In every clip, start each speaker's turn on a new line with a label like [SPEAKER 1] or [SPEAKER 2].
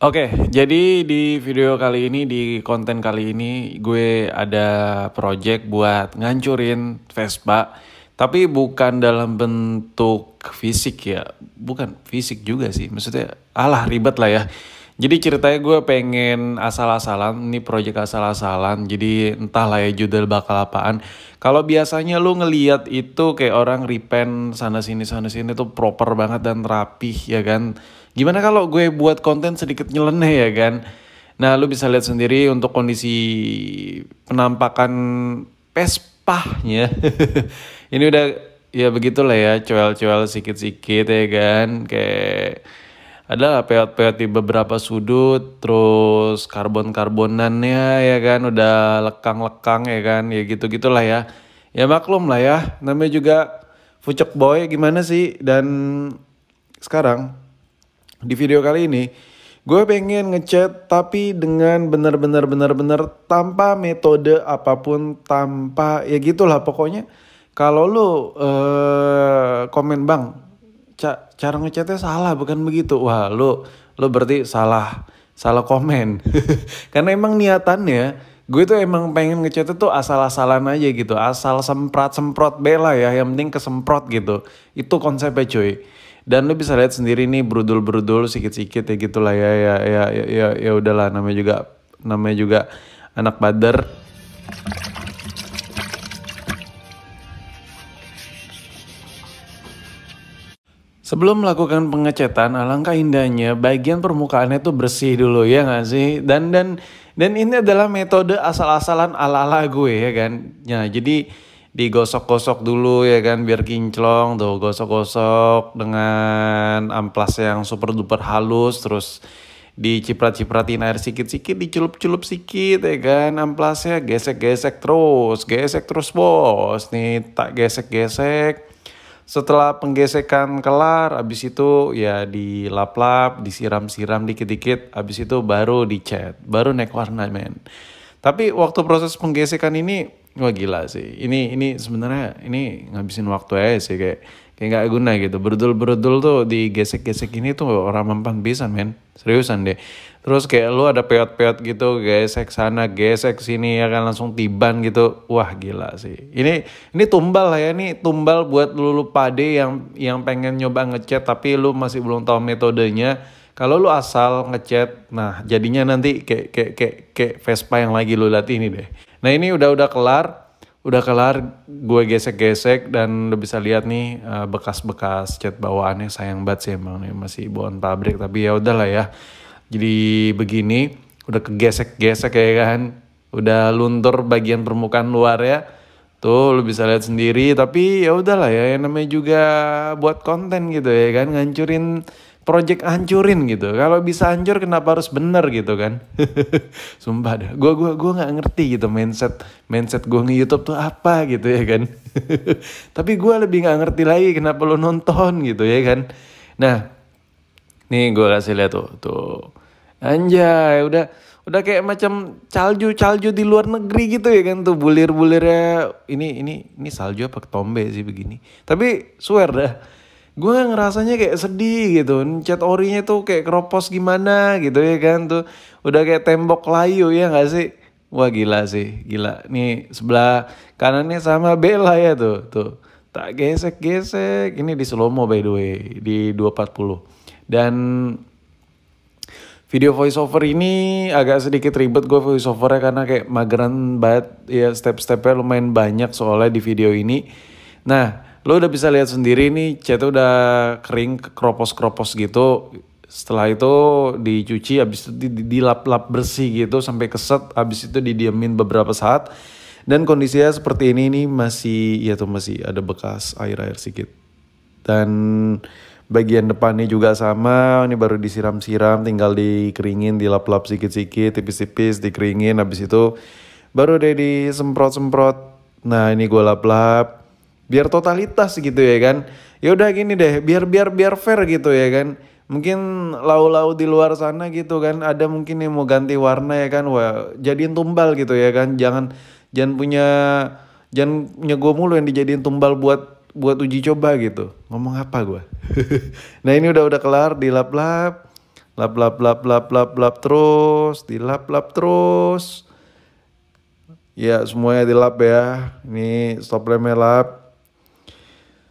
[SPEAKER 1] Oke, jadi di video kali ini, di konten kali ini, gue ada project buat ngancurin Vespa. Tapi bukan dalam bentuk fisik ya. Bukan fisik juga sih. Maksudnya, alah ribet lah ya. Jadi ceritanya gue pengen asal-asalan, ini project asal-asalan. Jadi entahlah ya judul bakal apaan. Kalau biasanya lu ngeliat itu kayak orang repaint sana sini sana sini tuh proper banget dan rapih ya kan Gimana kalau gue buat konten sedikit nyeleneh ya kan? Nah, lu bisa lihat sendiri untuk kondisi penampakan pespahnya. Ini udah ya begitulah ya, cuel-cuel sikit-sikit ya kan. Kayak ada peot-peot di beberapa sudut, terus karbon-karbonannya ya kan udah lekang-lekang ya kan, ya gitu-gitulah ya. Ya maklum lah ya, namanya juga Fucek Boy gimana sih dan sekarang di video kali ini, gue pengen ngechat tapi dengan benar-benar benar-benar tanpa metode apa pun, tanpa ya gitulah pokoknya. Kalau lu uh, komen bang, ca cara ngechatnya salah bukan begitu. Wah lu lu berarti salah salah komen. Karena emang niatannya gue tuh emang pengen ngechatnya tuh asal-asalan aja gitu. Asal semprot-semprot bela ya, yang penting kesemprot gitu. Itu konsepnya cuy dan lu bisa lihat sendiri nih berudul-berudul sikit-sikit ya gitulah ya ya ya ya ya, ya udahlah namanya juga namanya juga anak bader Sebelum melakukan pengecetan, alangkah indahnya bagian permukaannya tuh bersih dulu ya nggak sih? Dan dan dan ini adalah metode asal-asalan ala-ala gue ya kan. Ya, jadi digosok-gosok dulu ya kan biar kinclong tuh gosok-gosok dengan amplas yang super duper halus terus diciprat-cipratin air sedikit-sedikit dicelup-celup sedikit ya kan amplasnya gesek-gesek terus gesek terus bos. Nih tak gesek-gesek. Setelah penggesekan kelar abis itu ya dilap-lap disiram-siram dikit-dikit abis itu baru dicat baru naik warna men. Tapi waktu proses penggesekan ini Wah gila sih. Ini ini sebenarnya ini ngabisin waktu aja sih kayak kayak nggak guna gitu. Berdul-berdul tuh digesek-gesek ini tuh orang mempan bisa men. Seriusan deh. Terus kayak lu ada peot-peot gitu, gesek sana, gesek sini ya kan langsung tiban gitu. Wah gila sih. Ini ini tumbal lah ya, ini tumbal buat lu, lu pade yang yang pengen nyoba ngecat tapi lu masih belum tahu metodenya. Kalau lu asal ngecat, nah jadinya nanti kayak kayak kayak kayak Vespa yang lagi lu lihat ini deh Nah ini udah udah kelar, udah kelar gue gesek-gesek dan udah bisa lihat nih uh, bekas-bekas cat bawaannya sayang banget sih emang nih masih bawaan pabrik tapi ya udahlah ya. Jadi begini udah kegesek-gesek ya kan, udah luntur bagian permukaan luar ya. Tuh lu bisa lihat sendiri tapi ya udahlah ya yang namanya juga buat konten gitu ya kan ngancurin project hancurin gitu. Kalau bisa hancur kenapa harus bener gitu kan? Sumpah dah. Gue gua gua nggak ngerti gitu mindset mindset gue nge YouTube tuh apa gitu ya kan. Tapi gue lebih nggak ngerti lagi kenapa lo nonton gitu ya kan. Nah, nih gue kasih lihat tuh tuh. Anjay, udah udah kayak macam salju di luar negeri gitu ya kan tuh bulir bulirnya ini ini ini salju apa ketombe sih begini tapi swear dah gue ngerasanya kayak sedih gitu. Cat orinya tuh kayak keropos gimana gitu ya kan? Tuh udah kayak tembok layu ya gak sih? Wah gila sih. Gila. Nih sebelah kanannya sama Bella ya tuh. Tuh. Tak gesek gesek ini di slow mo by the way di 240 dan video voiceover ini agak sedikit ribet gue voiceovernya karena kayak mageran banget. Ya step-stepnya lumayan banyak soalnya di video ini. Nah lo udah bisa lihat sendiri nih catnya udah kering kropos-kropos gitu. Setelah itu dicuci habis itu dilap-lap bersih gitu sampai keset habis itu didiamin beberapa saat. Dan kondisinya seperti ini nih masih ya tuh masih ada bekas air-air sedikit. Dan bagian depannya juga sama ini baru disiram-siram tinggal dikeringin dilap-lap sedikit-sedikit tipis-tipis dikeringin habis itu baru deh disemprot-semprot. Nah ini gue lap-lap biar totalitas gitu ya kan. Ya udah gini deh biar biar biar fair gitu ya kan. Mungkin lau-lau di luar sana gitu kan ada mungkin yang mau ganti warna ya kan. Wah jadiin tumbal gitu ya kan. Jangan jangan punya jangan punya gue mulu yang dijadiin tumbal buat buat uji coba gitu. Ngomong apa gue nah ini udah udah kelar dilap-lap. Lap lap lap lap lap lap terus dilap lap terus. Ya semuanya dilap ya. Ini stop lamp lap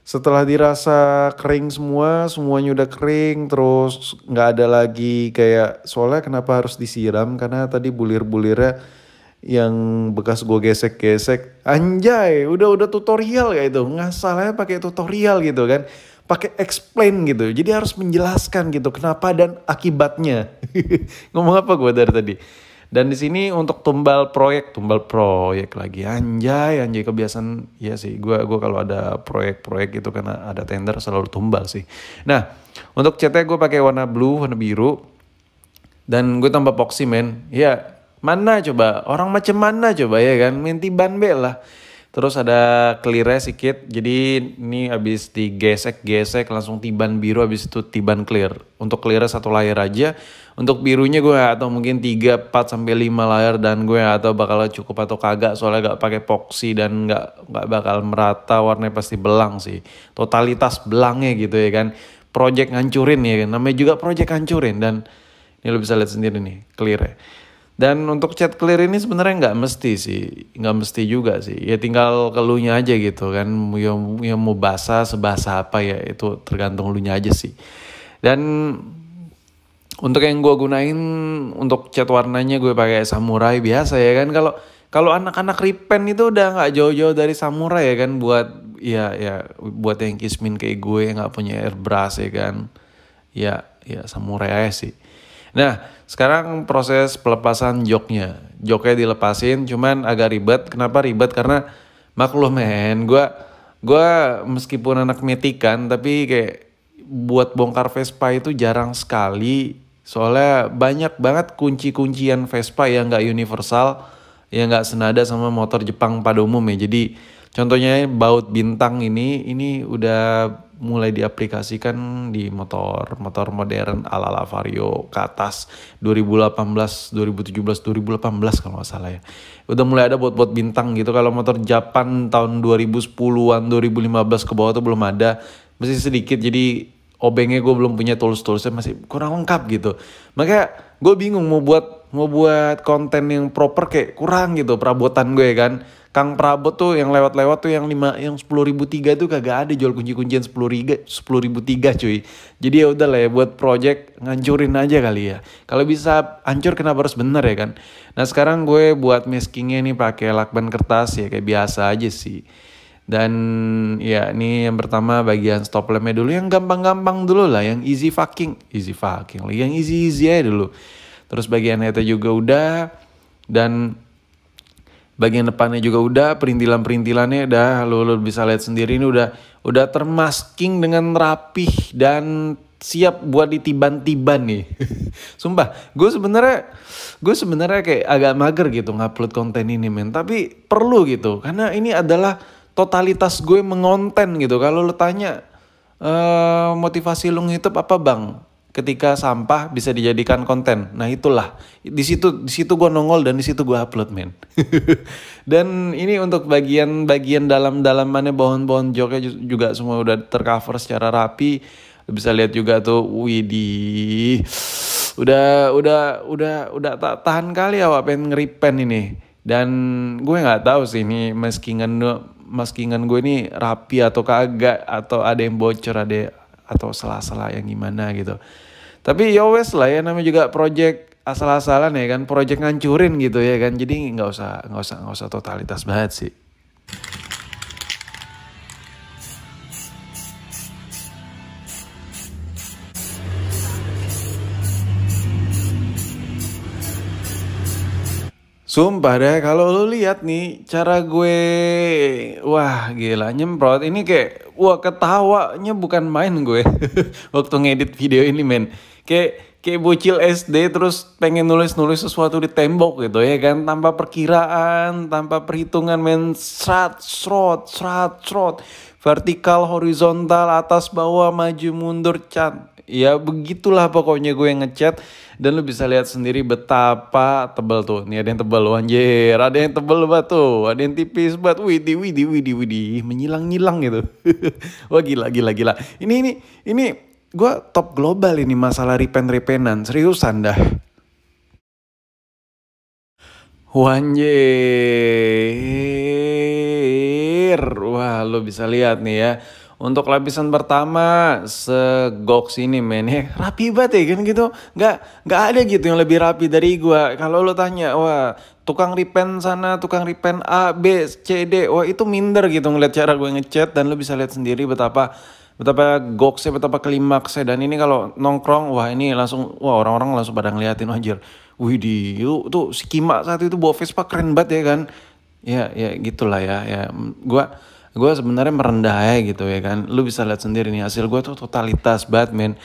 [SPEAKER 1] setelah dirasa kering semua semuanya udah kering terus nggak ada lagi kayak soalnya kenapa harus disiram? Karena tadi bulir-bulirnya yang bekas gue gesek-gesek anjay udah udah tutorial kayak itu. Nggak salahnya pakai tutorial gitu kan pakai explain gitu. Jadi harus menjelaskan gitu kenapa dan akibatnya. Ngomong apa gue dari tadi dan di sini untuk tumbal proyek, tumbal proyek lagi anjay, anjay kebiasaan ya sih. Gua gua kalau ada proyek-proyek itu karena ada tender selalu tumbal sih. Nah, untuk catnya gue pakai warna blue, warna biru. Dan gue tambah epoxy men. Ya, mana coba? Orang macam mana coba ya kan? Minti ban lah. Terus ada clear sedikit, jadi ini habis digesek-gesek langsung tiban biru, habis itu tiban clear. Untuk clear satu layer aja, untuk birunya gue atau mungkin 3, 4 sampai 5 layer dan gue atau bakal cukup atau kagak soalnya gak pakai epoxy dan gak, gak bakal merata warnanya pasti belang sih. Totalitas belangnya gitu ya kan. Project ngancurin ya kan. Namanya juga project ngancurin dan ini lo bisa lihat sendiri nih clear ya. Dan untuk cat clear ini sebenarnya nggak mesti sih, nggak mesti juga sih. Ya tinggal keluhnya aja gitu kan. Ya, ya mau basah sebasah apa ya itu tergantung lunya aja sih. Dan untuk yang gue gunain untuk cat warnanya gue pakai samurai biasa ya kan. Kalau kalau anak-anak ripen itu udah nggak jauh-jauh dari samurai ya kan buat ya ya buat yang kismin kayak gue yang nggak punya airbrush ya kan. Ya ya samurai aja sih. Nah, sekarang proses pelepasan joknya. Joknya dilepasin, cuman agak ribet. Kenapa ribet? Karena maklum men, gue gua meskipun anak metikan, tapi kayak buat bongkar Vespa itu jarang sekali. Soalnya banyak banget kunci-kuncian Vespa yang nggak universal, yang nggak senada sama motor Jepang pada umum ya. Jadi contohnya baut bintang ini, ini udah mulai diaplikasikan di motor motor modern ala ala Vario ke atas 2018 2017 2018 kalau nggak salah ya. Udah mulai ada bot-bot bintang gitu. Kalau motor Japan tahun 2010-an 2015 ke bawah tuh belum ada. Masih sedikit jadi obengnya gue belum punya tools-toolsnya masih kurang lengkap gitu. Makanya gue bingung mau buat mau buat konten yang proper kayak kurang gitu perabotan gue kan Kang Prabot tuh yang lewat-lewat tuh yang lima yang sepuluh ribu tiga tuh kagak ada jual kunci-kuncian sepuluh ribu sepuluh ribu tiga cuy. Jadi ya udah lah ya buat project ngancurin aja kali ya. Kalau bisa hancur kenapa harus bener ya kan? Nah sekarang gue buat maskingnya nih pakai lakban kertas ya kayak biasa aja sih. Dan ya ini yang pertama bagian stop lampnya dulu yang gampang-gampang dulu lah, yang easy fucking, easy fucking, yang easy easy aja dulu. Terus bagian itu juga udah dan bagian depannya juga udah perintilan-perintilannya udah lo, lo bisa lihat sendiri ini udah udah termasking dengan rapih dan siap buat ditiban-tiban nih. Sumpah, gue sebenarnya gue sebenarnya kayak agak mager gitu ngupload konten ini men, tapi perlu gitu karena ini adalah totalitas gue mengonten gitu. Kalau lo tanya uh, motivasi lo nge apa bang? Ketika sampah bisa dijadikan konten. Nah itulah di situ di situ gue nongol dan di situ gue upload men. dan ini untuk bagian-bagian dalam-dalamannya pohon-pohon joknya juga semua udah tercover secara rapi. Bisa lihat juga tuh, widih, udah udah udah udah tak tahan kali awak pengen ngeripen ini. Dan gue nggak tahu sih ini maskingan maskingan gue ini rapi atau kagak atau ada yang bocor ada atau salah-salah yang gimana gitu. Tapi ya wes lah ya namanya juga project asal-asalan ya kan, project ngancurin gitu ya kan. Jadi nggak usah nggak usah nggak usah totalitas banget sih. Sumpah deh kalau lu lihat nih cara gue wah gila. Nyemprot. Ini kayak wah ketawanya bukan main gue. Waktu ngedit video ini men. Kayak kayak bocil SD terus pengen nulis-nulis sesuatu di tembok gitu ya kan? Tanpa perkiraan tanpa perhitungan men. Serat srot serat srot. Vertikal horizontal atas bawah maju mundur cat. Ya begitulah pokoknya gue ngecat dan lu bisa lihat sendiri betapa tebal tuh. Nih ada yang tebal loh anjir, ada yang tebal banget tuh, ada yang tipis banget. Widih, widih, widih, widih, menyilang-nyilang gitu. Wah gila, gila, gila. Ini, ini, ini gue top global ini masalah repen-repenan. Seriusan dah. Wanjir. Wah, lo bisa lihat nih ya. Untuk lapisan pertama segoks ini men ya. Rapi banget ya kan gitu. Nggak nggak ada gitu yang lebih rapi dari gua. Kalau lo tanya wah tukang repen sana tukang repen A B C D. Wah itu minder gitu ngeliat cara gue ngechat dan lo bisa lihat sendiri betapa betapa goksnya betapa klimaksnya. Dan ini kalau nongkrong wah ini langsung wah orang-orang langsung pada ngeliatin anjir wih di itu tuh si Kima saat itu bawa Vespa keren banget ya kan. Ya ya gitulah ya ya. Gua gue sebenarnya merendah ya gitu ya kan. Lu bisa lihat sendiri nih hasil gue tuh totalitas Batman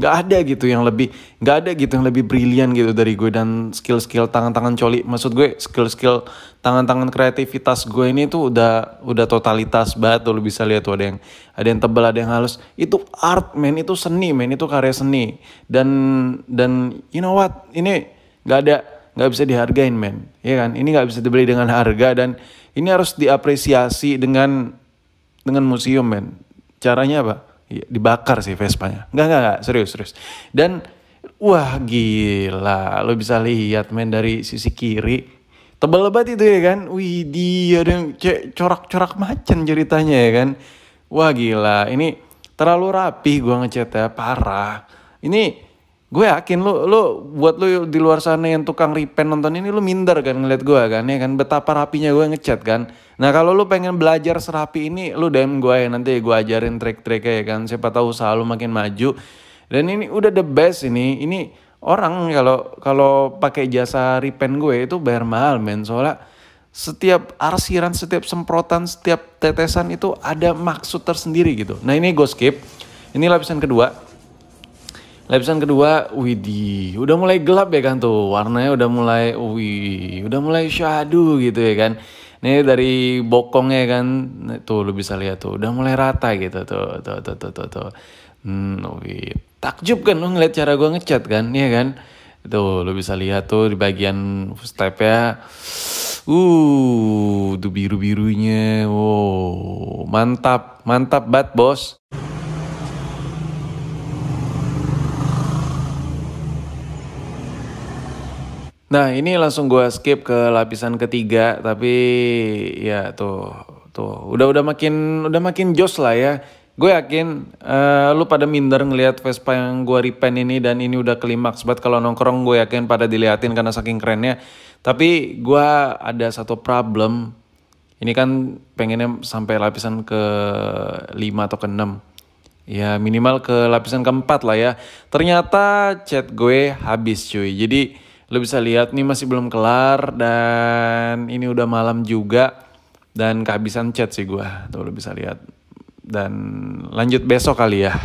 [SPEAKER 1] nggak ada gitu yang lebih nggak ada gitu yang lebih brilian gitu dari gue dan skill-skill tangan-tangan coli. Maksud gue skill-skill tangan-tangan kreativitas gue ini tuh udah udah totalitas banget tuh lu bisa lihat tuh. Ada yang ada yang tebal ada yang halus. Itu art man itu seni man itu karya seni. Dan dan you know what? Ini nggak ada nggak bisa dihargain man ya kan ini nggak bisa dibeli dengan harga dan ini harus diapresiasi dengan dengan museum men. Caranya apa? Ya, dibakar sih Vespanya. Enggak, enggak, enggak, serius, serius. Dan wah gila, lo bisa lihat men dari sisi kiri. Tebal banget itu ya kan? Wih, dia ada yang corak-corak macan ceritanya ya kan? Wah gila, ini terlalu rapi gua ngecat ya, parah. Ini gue yakin lu lu buat lu di luar sana yang tukang repen nonton ini lu minder kan ngeliat gue kan ya kan? Betapa rapinya gue ngechat kan. Nah kalau lu pengen belajar serapi ini lu DM gue ya nanti gue ajarin trik-triknya ya kan. Siapa tahu usaha lu makin maju. Dan ini udah the best ini. Ini orang kalau kalau pakai jasa repen gue itu bayar mahal men. Soalnya setiap arsiran setiap semprotan setiap tetesan itu ada maksud tersendiri gitu. Nah ini gue skip. Ini lapisan kedua Lapisan kedua, widih, udah mulai gelap ya kan tuh, warnanya udah mulai, wih, udah mulai shadow gitu ya kan. Ini dari bokongnya kan, tuh lu bisa lihat tuh, udah mulai rata gitu tuh, tuh, tuh, tuh, tuh, tuh. Hmm, wih, takjub kan lu ngeliat cara gue ngecat kan, ya kan. Tuh, lu bisa lihat tuh di bagian stepnya, uh, tuh biru-birunya, wow, mantap, mantap banget bos. Nah ini langsung gue skip ke lapisan ketiga tapi ya tuh tuh udah udah makin udah makin jos lah ya. Gue yakin uh, lu pada minder ngelihat Vespa yang gue repaint ini dan ini udah klimaks banget kalau nongkrong gue yakin pada diliatin karena saking kerennya. Tapi gue ada satu problem. Ini kan pengennya sampai lapisan ke 5 atau ke 6. Ya minimal ke lapisan keempat lah ya. Ternyata chat gue habis cuy. Jadi Lo bisa lihat nih masih belum kelar dan ini udah malam juga dan kehabisan chat sih gue. Tuh lo bisa lihat. Dan lanjut besok kali ya.